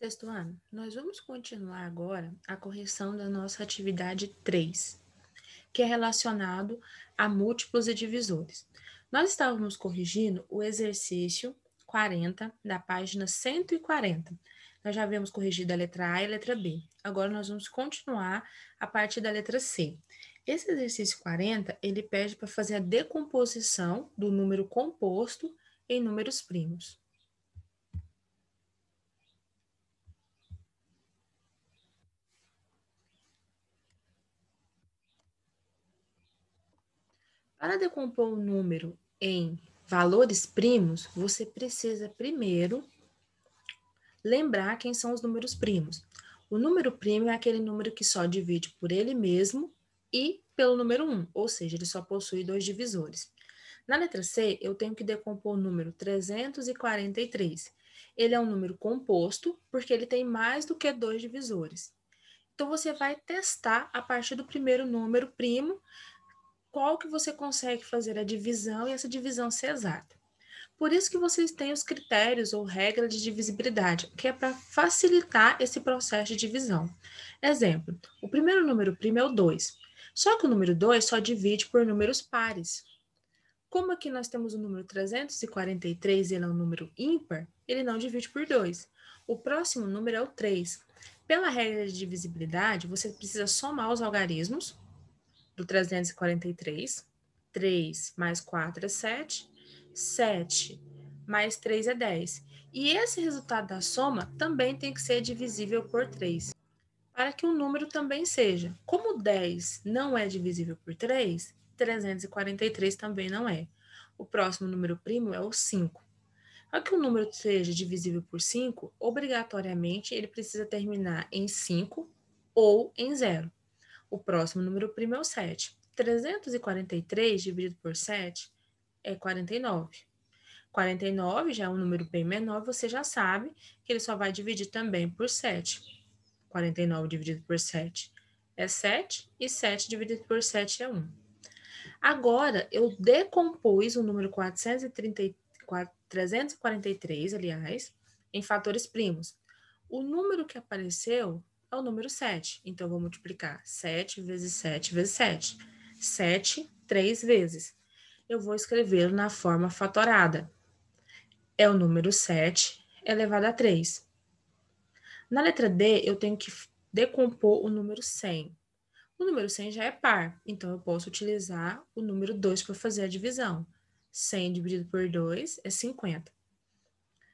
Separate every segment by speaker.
Speaker 1: Sexto ano, nós vamos continuar agora a correção da nossa atividade 3, que é relacionado a múltiplos e divisores. Nós estávamos corrigindo o exercício 40 da página 140. Nós já havíamos corrigido a letra A e a letra B. Agora nós vamos continuar a partir da letra C. Esse exercício 40, ele pede para fazer a decomposição do número composto em números primos. Para decompor um número em valores primos, você precisa primeiro lembrar quem são os números primos. O número primo é aquele número que só divide por ele mesmo e pelo número 1, ou seja, ele só possui dois divisores. Na letra C, eu tenho que decompor o número 343. Ele é um número composto porque ele tem mais do que dois divisores. Então, você vai testar a partir do primeiro número primo qual que você consegue fazer a divisão e essa divisão ser exata. Por isso que vocês têm os critérios ou regra de divisibilidade, que é para facilitar esse processo de divisão. Exemplo, o primeiro número primo é o 2. Só que o número 2 só divide por números pares. Como aqui nós temos o número 343 e ele é um número ímpar, ele não divide por 2. O próximo número é o 3. Pela regra de divisibilidade, você precisa somar os algarismos, do 343. 3 mais 4 é 7. 7 mais 3 é 10. E esse resultado da soma também tem que ser divisível por 3, para que o número também seja. Como 10 não é divisível por 3, 343 também não é. O próximo número primo é o 5. Para que o número seja divisível por 5, obrigatoriamente ele precisa terminar em 5 ou em 0. O próximo número primo é o 7. 343 dividido por 7 é 49. 49 já é um número bem menor, você já sabe que ele só vai dividir também por 7. 49 dividido por 7 é 7 e 7 dividido por 7 é 1. Agora, eu decompus o número 434, 343, aliás, em fatores primos. O número que apareceu é o número 7. Então, vou multiplicar 7 vezes 7 vezes 7. 7, 3 vezes. Eu vou escrever na forma fatorada. É o número 7 elevado a 3. Na letra D, eu tenho que decompor o número 100. O número 100 já é par, então eu posso utilizar o número 2 para fazer a divisão. 100 dividido por 2 é 50.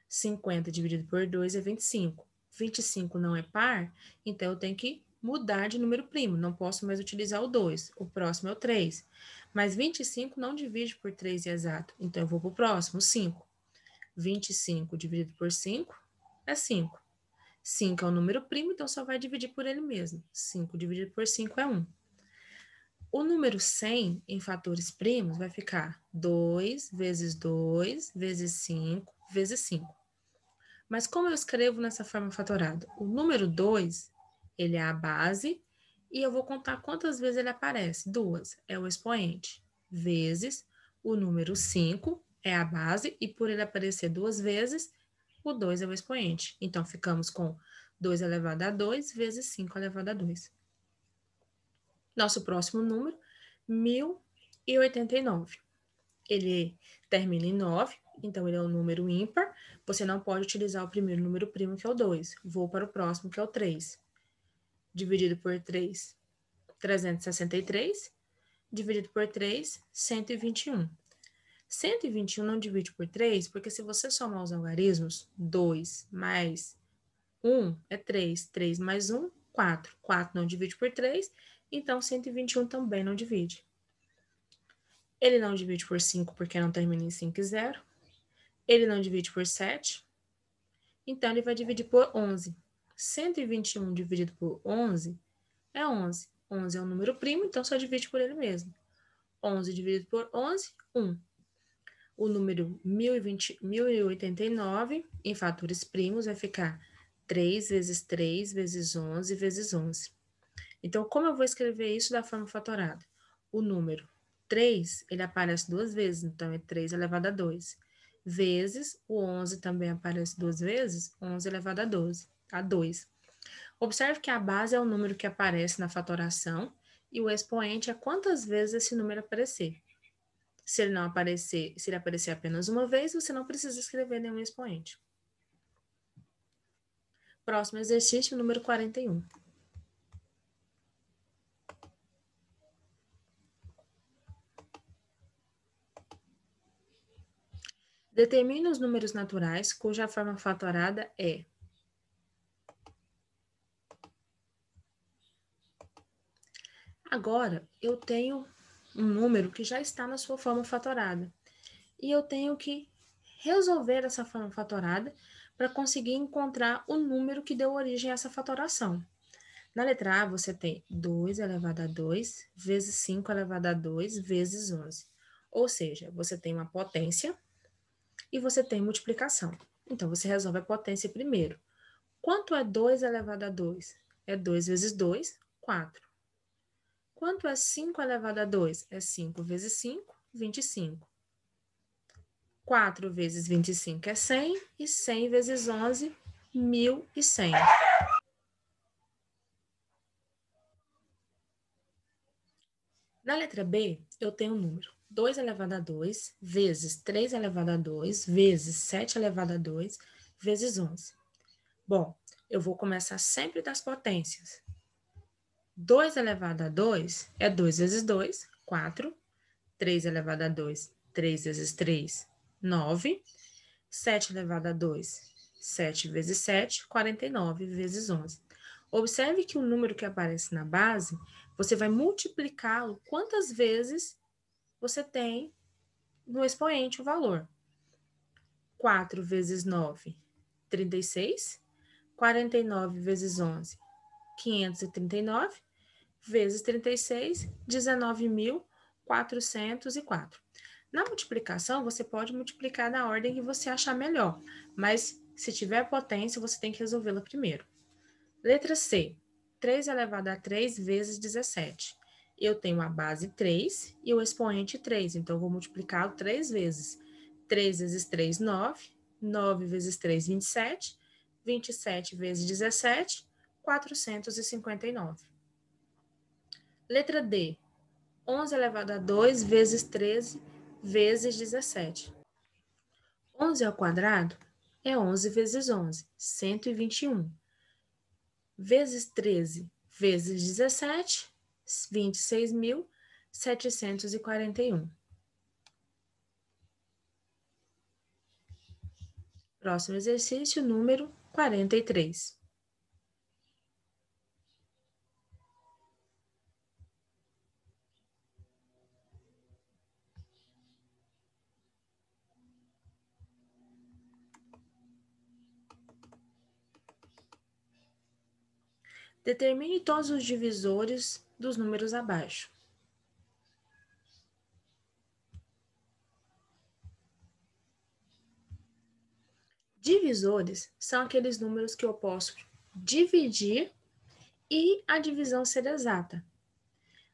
Speaker 1: 50 dividido por 2 é 25. 25 não é par, então eu tenho que mudar de número primo, não posso mais utilizar o 2, o próximo é o 3. Mas 25 não divide por 3 exato, então eu vou para o próximo, 5. 25 dividido por 5 é 5. 5 é um número primo, então só vai dividir por ele mesmo. 5 dividido por 5 é 1. O número 100 em fatores primos vai ficar 2 vezes 2 vezes 5 vezes 5. Mas como eu escrevo nessa forma fatorada? O número 2, ele é a base, e eu vou contar quantas vezes ele aparece. Duas, é o expoente, vezes o número 5, é a base, e por ele aparecer duas vezes, o 2 é o expoente. Então, ficamos com 2 elevado a 2 vezes 5 elevado a 2. Nosso próximo número, 1089. Ele termina em 9, então ele é um número ímpar, você não pode utilizar o primeiro número primo, que é o 2. Vou para o próximo, que é o 3. Dividido por 3, 363. Dividido por 3, 121. 121 não divide por 3, porque se você somar os algarismos, 2 mais 1 é 3. 3 mais 1, 4. 4 não divide por 3, então 121 também não divide. Ele não divide por 5 porque não termina em 5 e 0. Ele não divide por 7. Então, ele vai dividir por 11. 121 dividido por 11 é 11. 11 é um número primo, então só divide por ele mesmo. 11 dividido por 11, 1. O número 1020, 1089 em fatores primos vai ficar 3 vezes 3 vezes 11 vezes 11. Então, como eu vou escrever isso da forma fatorada? O número 3, ele aparece duas vezes, então é 3 elevado a 2. Vezes, o 11 também aparece duas vezes, 11 elevado a 12, a 2. Observe que a base é o número que aparece na fatoração e o expoente é quantas vezes esse número aparecer. Se ele não aparecer, se ele aparecer apenas uma vez, você não precisa escrever nenhum expoente. Próximo exercício, número 41. Determine os números naturais cuja forma fatorada é Agora, eu tenho um número que já está na sua forma fatorada. E eu tenho que resolver essa forma fatorada para conseguir encontrar o número que deu origem a essa fatoração. Na letra A, você tem 2 elevado a 2 vezes 5 elevado a 2 vezes 11. Ou seja, você tem uma potência e você tem multiplicação. Então, você resolve a potência primeiro. Quanto é 2 elevado a 2? É 2 vezes 2, 4. Quanto é 5 elevado a 2? É 5 vezes 5, 25. 4 vezes 25 é 100 e 100 vezes 11, 1.100. Na letra B, eu tenho um número 2 elevado a 2 vezes 3 elevado a 2 vezes 7 elevado a 2 vezes 11. Bom, eu vou começar sempre das potências. 2 elevado a 2 é 2 vezes 2, 4. 3 elevado a 2, 3 vezes 3, 9. 7 elevado a 2, 7 vezes 7, 49 vezes 11. Observe que o número que aparece na base, você vai multiplicá-lo quantas vezes você tem no expoente o valor. 4 vezes 9, 36. 49 vezes 11, 539. Vezes 36, 19.404. Na multiplicação, você pode multiplicar na ordem que você achar melhor, mas se tiver potência, você tem que resolvê-la primeiro. Letra C. 3 elevado a 3 vezes 17 eu tenho a base 3 e o expoente 3. Então, eu vou multiplicá-lo 3 vezes. 3 vezes 3, 9. 9 vezes 3, 27. 27 vezes 17, 459. Letra D. 11 elevado a 2 vezes 13 vezes 17. 11 ao quadrado é 11 vezes 11, 121. Vezes 13 vezes 17, 26.741. Próximo exercício, número 43. Determine todos os divisores dos números abaixo. Divisores são aqueles números que eu posso dividir e a divisão ser exata.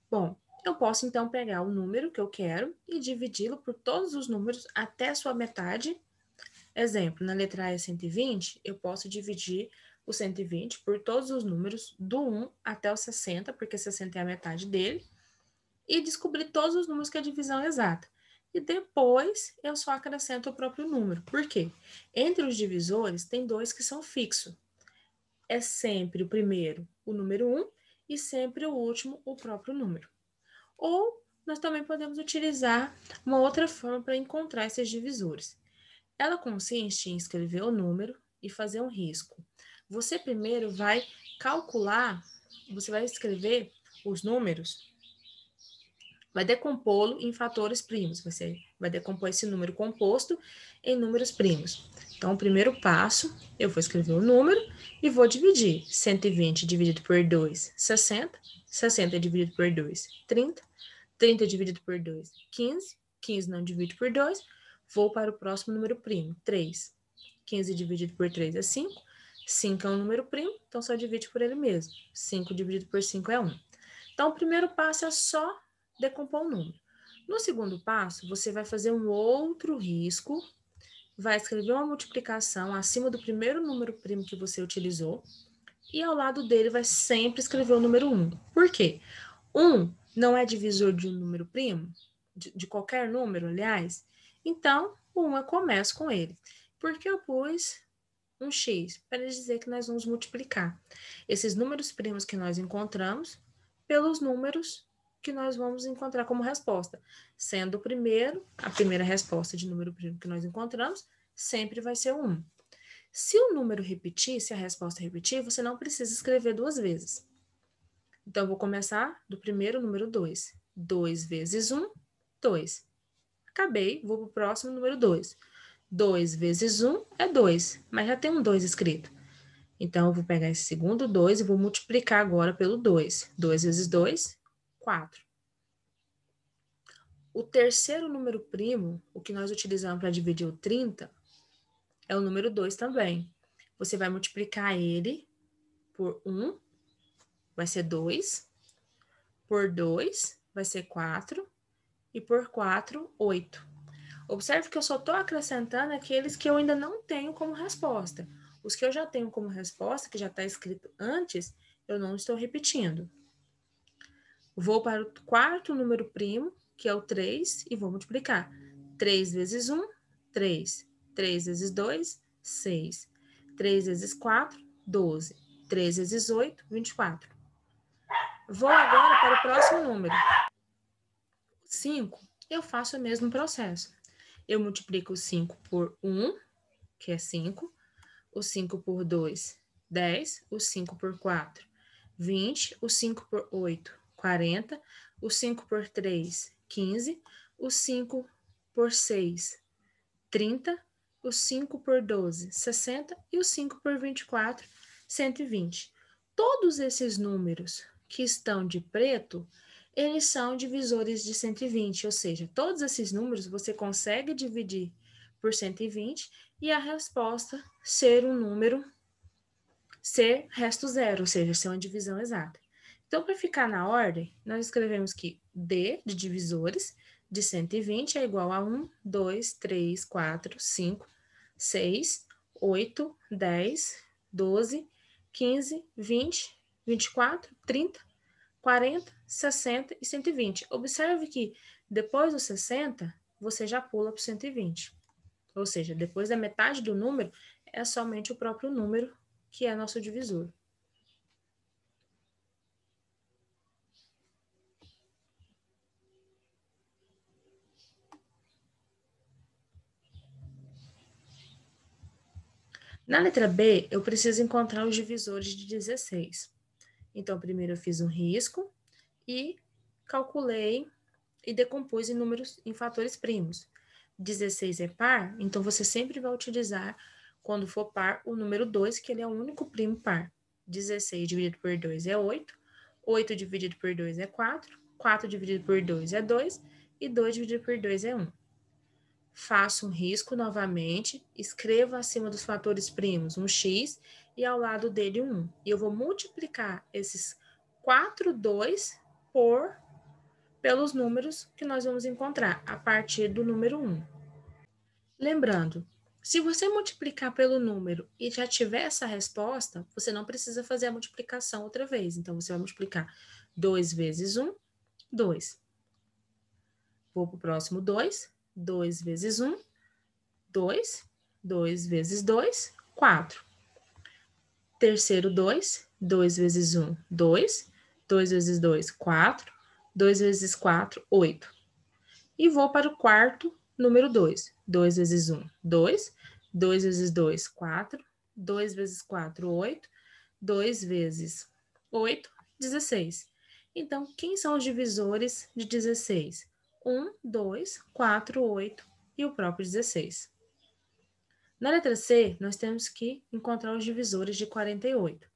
Speaker 1: Bom, eu posso então pegar o número que eu quero e dividi-lo por todos os números até sua metade. Exemplo, na letra A é 120, eu posso dividir o 120 por todos os números do 1 até o 60, porque 60 é a metade dele, e descobrir todos os números que é a divisão exata. E depois eu só acrescento o próprio número. Por quê? Entre os divisores, tem dois que são fixos. É sempre o primeiro o número 1 e sempre o último o próprio número. Ou nós também podemos utilizar uma outra forma para encontrar esses divisores. Ela consiste em escrever o número e fazer um risco. Você primeiro vai calcular, você vai escrever os números, vai decompô-lo em fatores primos. Você vai decompor esse número composto em números primos. Então, o primeiro passo, eu vou escrever o número e vou dividir. 120 dividido por 2, 60. 60 dividido por 2, 30. 30 dividido por 2, 15. 15 não dividido por 2. Vou para o próximo número primo, 3. 15 dividido por 3 é 5. 5 é um número primo, então só divide por ele mesmo. 5 dividido por 5 é 1. Então, o primeiro passo é só decompor o número. No segundo passo, você vai fazer um outro risco vai escrever uma multiplicação acima do primeiro número primo que você utilizou e ao lado dele vai sempre escrever o número 1. Por quê? 1 não é divisor de um número primo, de, de qualquer número, aliás. Então, o 1 eu começo com ele. Porque eu pus um x para dizer que nós vamos multiplicar esses números primos que nós encontramos pelos números que nós vamos encontrar como resposta. Sendo o primeiro, a primeira resposta de número primo que nós encontramos, sempre vai ser 1. Se o número repetir, se a resposta repetir, você não precisa escrever duas vezes. Então, vou começar do primeiro número 2. 2 vezes 1, 2. Acabei, vou para o próximo número 2. 2 vezes 1 é 2, mas já tem um 2 escrito. Então, eu vou pegar esse segundo 2 e vou multiplicar agora pelo 2. 2 vezes 2, 4. O terceiro número primo, o que nós utilizamos para dividir o 30, é o número 2 também. Você vai multiplicar ele por 1, vai ser 2. Por 2, vai ser 4. E por 4, 8. Observe que eu só estou acrescentando aqueles que eu ainda não tenho como resposta. Os que eu já tenho como resposta, que já está escrito antes, eu não estou repetindo. Vou para o quarto número primo, que é o 3, e vou multiplicar. 3 vezes 1, 3. 3 vezes 2, 6. 3 vezes 4, 12. 3 vezes 8, 24. Vou agora para o próximo número. 5, eu faço o mesmo processo eu multiplico o 5 por 1, que é 5, o 5 por 2, 10, o 5 por 4, 20, o 5 por 8, 40, o 5 por 3, 15, o 5 por 6, 30, o 5 por 12, 60 e o 5 por 24, 120. Todos esses números que estão de preto, eles são divisores de 120, ou seja, todos esses números você consegue dividir por 120 e a resposta ser um número ser resto zero, ou seja, ser uma divisão exata. Então, para ficar na ordem, nós escrevemos que D de divisores de 120 é igual a 1, 2, 3, 4, 5, 6, 8, 10, 12, 15, 20, 24, 30, 40, 60 e 120. Observe que depois do 60, você já pula para o 120. Ou seja, depois da metade do número, é somente o próprio número que é nosso divisor. Na letra B, eu preciso encontrar os divisores de 16. Então, primeiro eu fiz um risco e calculei e decompus em números em fatores primos. 16 é par, então você sempre vai utilizar, quando for par, o número 2, que ele é o único primo par. 16 dividido por 2 é 8, 8 dividido por 2 é 4, 4 dividido por 2 é 2, e 2 dividido por 2 é 1. Faço um risco novamente, escrevo acima dos fatores primos um x e ao lado dele um. E eu vou multiplicar esses 4, 2 por pelos números que nós vamos encontrar a partir do número 1. Lembrando, se você multiplicar pelo número e já tiver essa resposta, você não precisa fazer a multiplicação outra vez. Então, você vai multiplicar 2 vezes 1, 2. Vou para o próximo 2. 2 vezes 1, 2. 2 vezes 2, 4 terceiro 2, 2 vezes 1, 2, 2 vezes 2, 4, 2 vezes 4, 8. E vou para o quarto número 2, 2 vezes 1, 2, 2 vezes 2, 4, 2 vezes 4, 8, 2 vezes 8, 16. Então, quem são os divisores de 16? 1, 2, 4, 8 e o próprio 16. Na letra C, nós temos que encontrar os divisores de 48.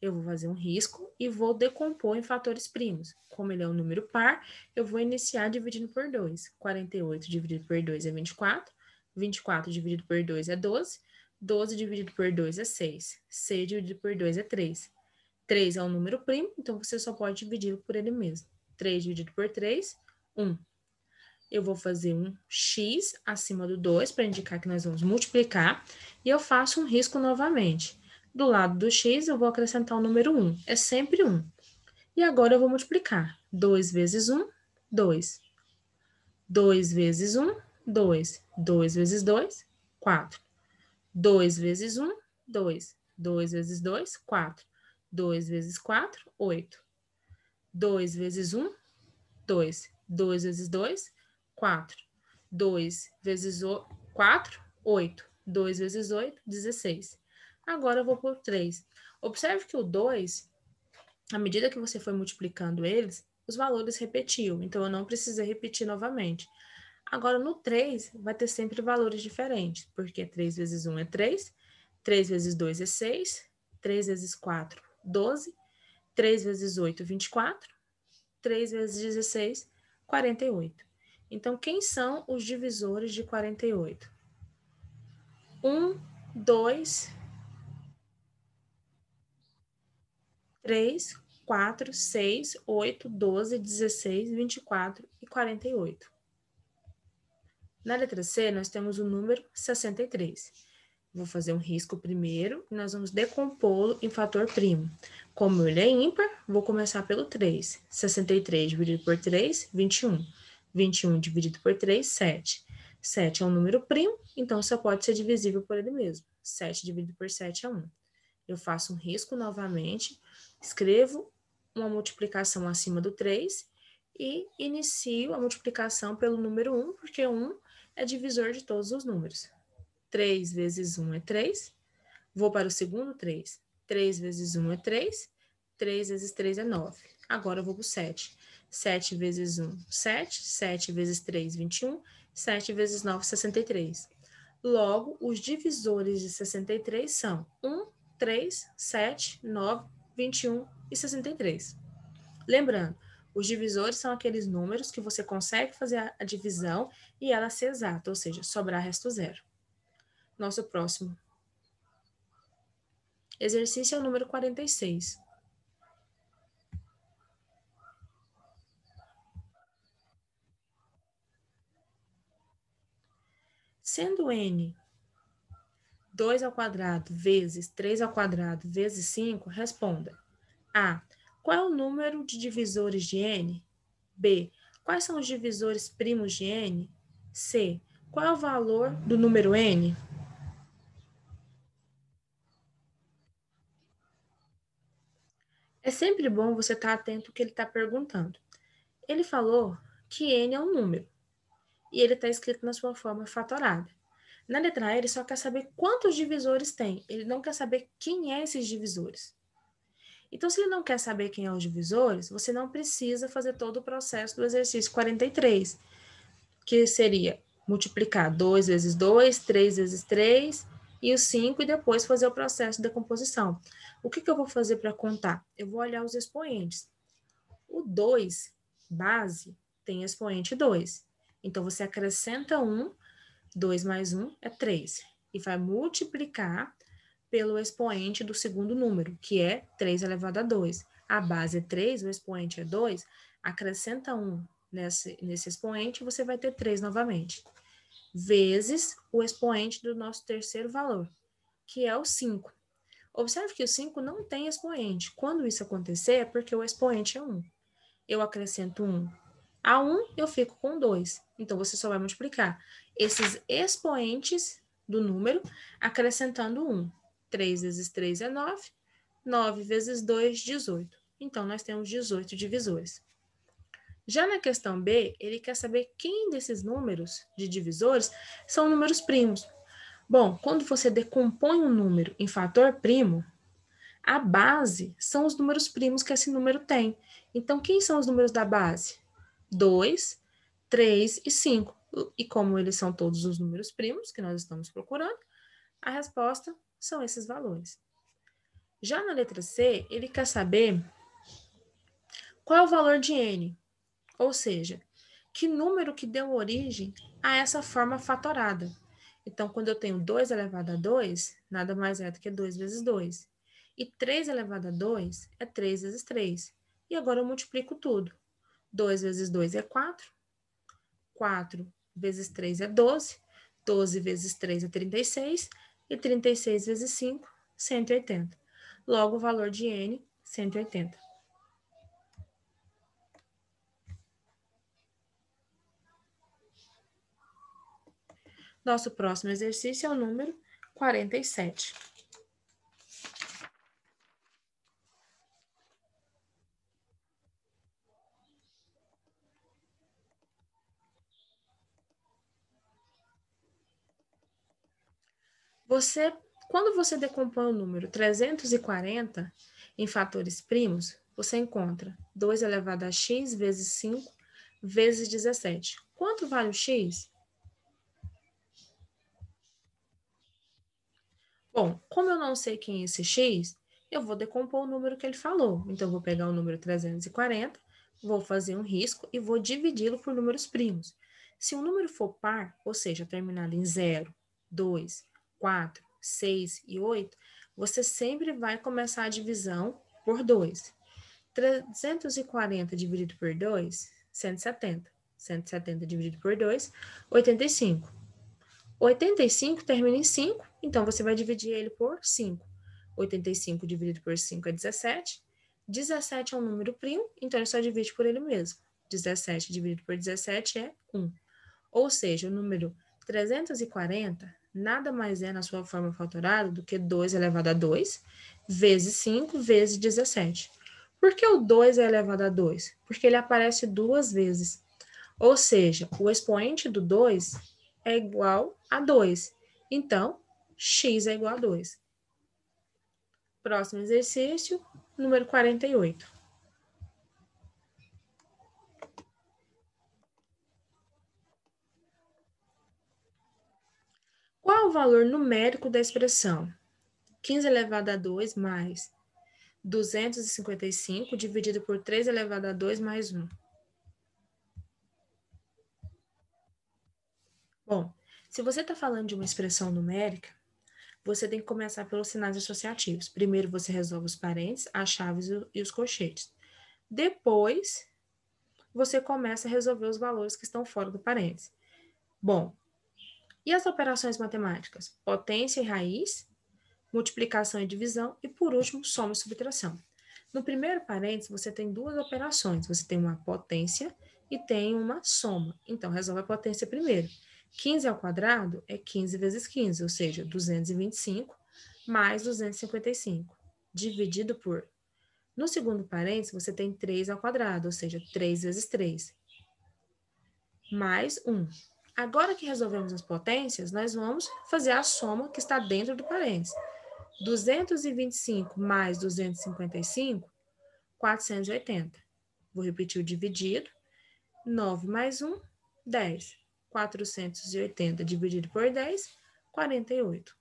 Speaker 1: Eu vou fazer um risco e vou decompor em fatores primos. Como ele é um número par, eu vou iniciar dividindo por 2. 48 dividido por 2 é 24, 24 dividido por 2 é 12, 12 dividido por 2 é 6, 6 dividido por 2 é 3. 3 é um número primo, então você só pode dividi-lo por ele mesmo. 3 dividido por 3, 1. Eu vou fazer um x acima do 2 para indicar que nós vamos multiplicar e eu faço um risco novamente. Do lado do x, eu vou acrescentar o número 1. É sempre 1. E agora eu vou multiplicar. 2 vezes 1, 2. 2 vezes 1, 2. 2 vezes 2, 4. 2 vezes 1, 2. 2 vezes 2, 4. 2 vezes 4, 8. 2 vezes 1, 2. 2 vezes 2, 4. 2 vezes 4, 8. 2 vezes 8, 16. Agora eu vou por 3. Observe que o 2, à medida que você foi multiplicando eles, os valores repetiam. Então, eu não precisei repetir novamente. Agora, no 3, vai ter sempre valores diferentes, porque 3 vezes 1 é 3, 3 vezes 2 é 6, 3 vezes 4, 12, 3 vezes 8, 24, 3 vezes 16, 48. Então, quem são os divisores de 48? 1, 2, 3, 4, 6, 8, 12, 16, 24 e 48. Na letra C, nós temos o número 63. Vou fazer um risco primeiro e nós vamos decompô-lo em fator primo. Como ele é ímpar, vou começar pelo 3. 63 dividido por 3, 21. 21 dividido por 3, 7. 7 é um número primo, então só pode ser divisível por ele mesmo. 7 dividido por 7 é 1. Eu faço um risco novamente, escrevo uma multiplicação acima do 3 e inicio a multiplicação pelo número 1, porque 1 é divisor de todos os números. 3 vezes 1 é 3. Vou para o segundo 3. 3 vezes 1 é 3. 3 vezes 3 é 9. Agora eu vou para o 7. 7 vezes 1, 7. 7 vezes 3, 21. 7 vezes 9, 63. Logo, os divisores de 63 são 1, 3, 7, 9, 21 e 63. Lembrando, os divisores são aqueles números que você consegue fazer a divisão e ela ser exata, ou seja, sobrar resto zero. Nosso próximo exercício é o número 46. Sendo n 2 ao quadrado vezes 3 ao quadrado vezes 5, responda. A. Qual é o número de divisores de n? B. Quais são os divisores primos de n? C. Qual é o valor do número n? É sempre bom você estar atento ao que ele está perguntando. Ele falou que n é um número e ele está escrito na sua forma fatorada. Na letra A, ele só quer saber quantos divisores tem, ele não quer saber quem é esses divisores. Então, se ele não quer saber quem é os divisores, você não precisa fazer todo o processo do exercício 43, que seria multiplicar 2 vezes 2, 3 vezes 3 e o 5 e depois fazer o processo de decomposição. O que, que eu vou fazer para contar? Eu vou olhar os expoentes. O 2, base, tem expoente 2. Então, você acrescenta 1, 2 mais 1 é 3. E vai multiplicar pelo expoente do segundo número, que é 3 elevado a 2. A base é 3, o expoente é 2, acrescenta 1 nesse, nesse expoente, você vai ter 3 novamente. Vezes o expoente do nosso terceiro valor, que é o 5. Observe que o 5 não tem expoente. Quando isso acontecer, é porque o expoente é 1. Eu acrescento 1 a 1, eu fico com 2. Então, você só vai multiplicar esses expoentes do número, acrescentando 1. 3 vezes 3 é 9, 9 vezes 2, 18. Então, nós temos 18 divisores. Já na questão B, ele quer saber quem desses números de divisores são números primos. Bom, quando você decompõe um número em fator primo, a base são os números primos que esse número tem. Então, quem são os números da base? 2, 3 e 5. E como eles são todos os números primos que nós estamos procurando, a resposta são esses valores. Já na letra C, ele quer saber qual é o valor de n, ou seja, que número que deu origem a essa forma fatorada. Então, quando eu tenho 2 elevado a 2, nada mais é do que 2 vezes 2. E 3 elevado a 2 é 3 vezes 3. E agora eu multiplico tudo. 2 vezes 2 é 4. 4 vezes 3 é 12, 12 vezes 3 é 36, e 36 vezes 5, 180. Logo, o valor de N, 180. Nosso próximo exercício é o número 47. Você, quando você decompõe o número 340 em fatores primos, você encontra 2 elevado a x vezes 5 vezes 17. Quanto vale o x? Bom, como eu não sei quem é esse x, eu vou decompor o número que ele falou. Então, eu vou pegar o número 340, vou fazer um risco e vou dividi-lo por números primos. Se o número for par, ou seja, terminado em 0, 2, 4, 6 e 8, você sempre vai começar a divisão por 2. 340 dividido por 2, 170. 170 dividido por 2, 85. 85 termina em 5, então você vai dividir ele por 5. 85 dividido por 5 é 17. 17 é um número primo, então ele só divide por ele mesmo. 17 dividido por 17 é 1. Ou seja, o número 340 nada mais é na sua forma fatorada do que 2 elevado a 2 vezes 5 vezes 17. Por que o 2 é elevado a 2? Porque ele aparece duas vezes. Ou seja, o expoente do 2 é igual a 2. Então, x é igual a 2. Próximo exercício, número 48. Qual o valor numérico da expressão 15 elevado a 2 mais 255 dividido por 3 elevado a 2 mais 1? Bom, se você está falando de uma expressão numérica, você tem que começar pelos sinais associativos. Primeiro você resolve os parênteses, as chaves e os colchetes. Depois, você começa a resolver os valores que estão fora do parênteses. Bom, e as operações matemáticas? Potência e raiz, multiplicação e divisão, e por último, soma e subtração. No primeiro parênteses, você tem duas operações. Você tem uma potência e tem uma soma. Então, resolve a potência primeiro. 15 ao quadrado é 15 vezes 15, ou seja, 225 mais 255, dividido por. No segundo parênteses, você tem 3 ao quadrado, ou seja, 3 vezes 3, mais 1. Agora que resolvemos as potências, nós vamos fazer a soma que está dentro do parênteses. 225 mais 255, 480. Vou repetir o dividido. 9 mais 1, 10. 480 dividido por 10, 48.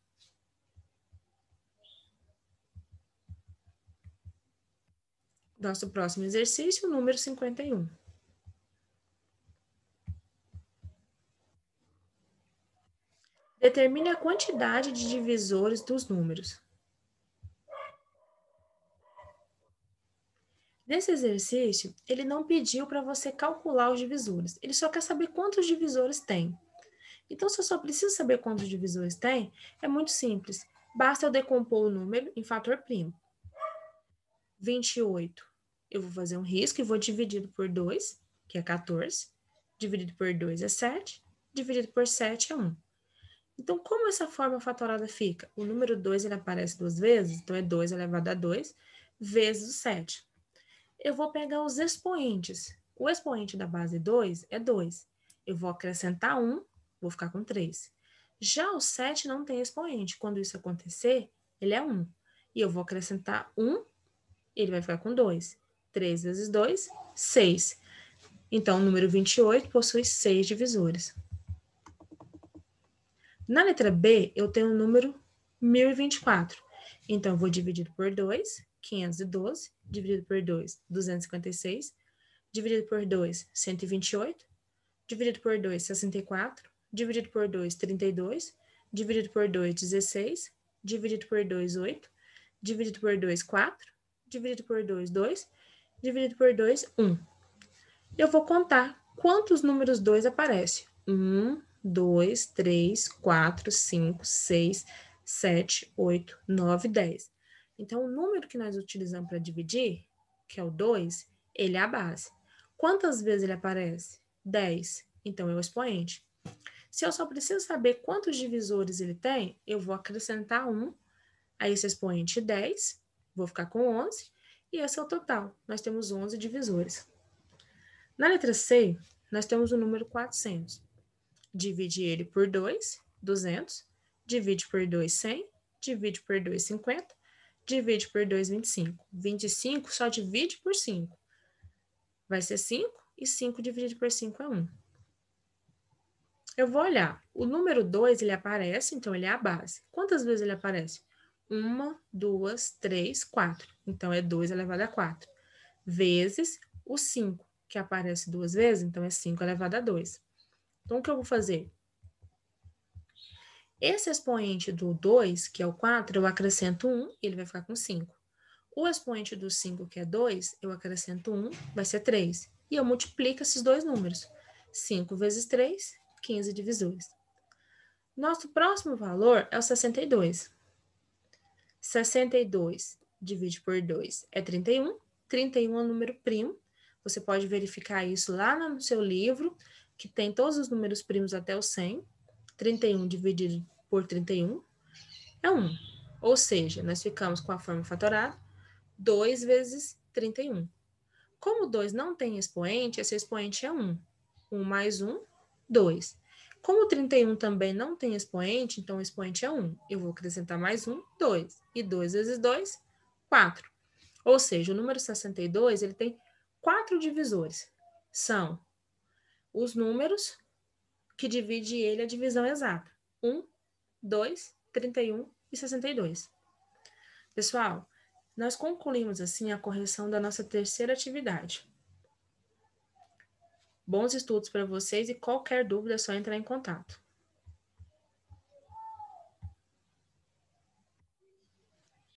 Speaker 1: Nosso próximo exercício, número 51. Determine a quantidade de divisores dos números. Nesse exercício, ele não pediu para você calcular os divisores, ele só quer saber quantos divisores tem. Então, se eu só preciso saber quantos divisores tem, é muito simples. Basta eu decompor o número em fator primo. 28, eu vou fazer um risco e vou dividido por 2, que é 14. Dividido por 2 é 7. Dividido por 7 é 1. Então, como essa forma fatorada fica? O número 2 ele aparece duas vezes, então é 2 elevado a 2 vezes o 7. Eu vou pegar os expoentes. O expoente da base 2 é 2. Eu vou acrescentar 1, vou ficar com 3. Já o 7 não tem expoente. Quando isso acontecer, ele é 1. E eu vou acrescentar 1, ele vai ficar com 2. 3 vezes 2, 6. Então, o número 28 possui 6 divisores. Na letra B, eu tenho o número 1024. Então, eu vou dividir por 2, 512, dividido por 2, 256, dividido por 2, 128, dividido por 2, 64, dividido por 2, 32, dividido por 2, 16, dividido por 2, 8, dividido por 2, 4, dividido por 2, 2, dividido por 2, 1. Eu vou contar quantos números 2 aparecem? 1, 2, 3, 4, 5, 6, 7, 8, 9, 10. Então, o número que nós utilizamos para dividir, que é o 2, ele é a base. Quantas vezes ele aparece? 10. Então, é o expoente. Se eu só preciso saber quantos divisores ele tem, eu vou acrescentar 1 a esse expoente 10, vou ficar com 11, e esse é o total. Nós temos 11 divisores. Na letra C, nós temos o número 400. Divide ele por 2, 200. Divide por 2, 100. Divide por 2, 50. Divide por 2, 25. 25 só divide por 5. Vai ser 5, e 5 dividido por 5 é 1. Eu vou olhar. O número 2, ele aparece, então ele é a base. Quantas vezes ele aparece? 1, 2, 3, 4. Então, é 2 elevado a 4. Vezes o 5 que aparece duas vezes, então é 5 elevado a 2. Então, o que eu vou fazer? Esse expoente do 2, que é o 4, eu acrescento 1, ele vai ficar com 5. O expoente do 5, que é 2, eu acrescento 1, vai ser 3. E eu multiplico esses dois números. 5 vezes 3, 15 divisores. Nosso próximo valor é o 62. 62 divide por 2 é 31. 31 é um número primo. Você pode verificar isso lá no seu livro, que tem todos os números primos até o 100. 31 dividido por 31 é 1. Ou seja, nós ficamos com a forma fatorada, 2 vezes 31. Como 2 não tem expoente, esse expoente é 1. 1 mais 1, 2. Como 31 também não tem expoente, então o expoente é 1. Eu vou acrescentar mais 1, 2. E 2 vezes 2, 4. Ou seja, o número 62 ele tem quatro divisores. São os números que divide ele a divisão exata. 1, 2, 31 e 62. Pessoal, nós concluímos assim a correção da nossa terceira atividade. Bons estudos para vocês e qualquer dúvida é só entrar em contato.